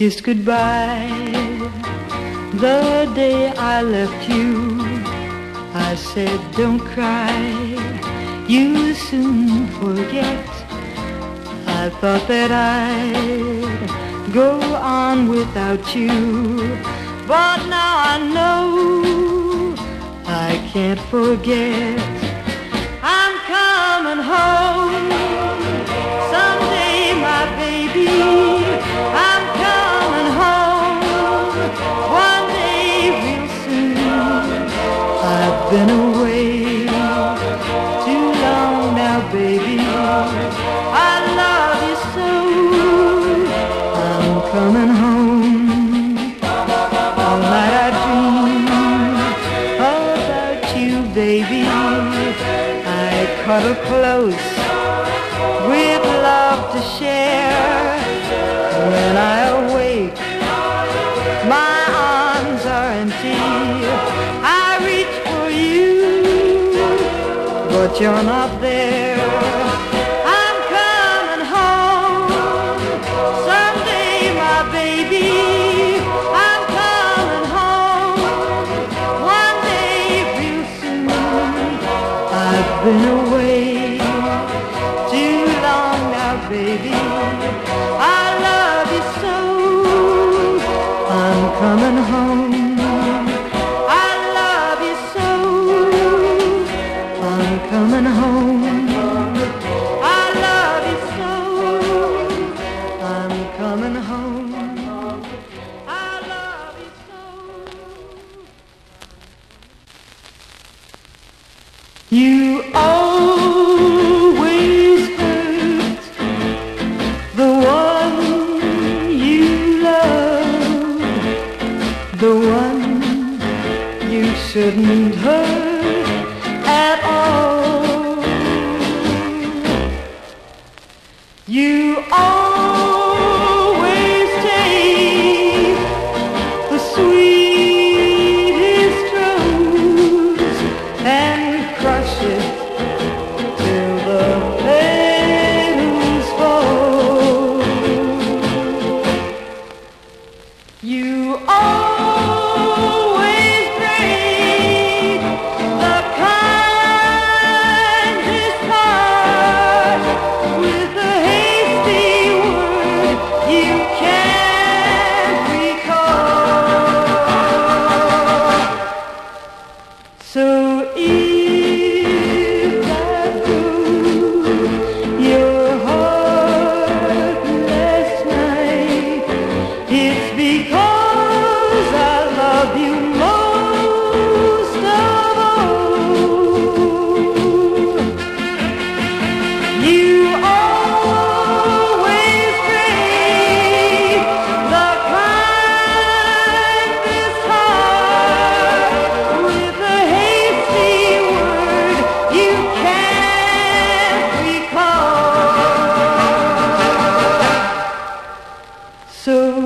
kissed goodbye the day I left you. I said, don't cry, you'll soon forget. I thought that I'd go on without you, but now I know I can't forget. I'm coming home been away too long now, baby. I love you so. I'm coming home. All night I dream about you, baby. I cuddle close with love to share. When I but you're not there. I'm coming home someday, my baby. I'm coming home one day real soon. I've been away too long now, baby. You shouldn't hurt at all. You always So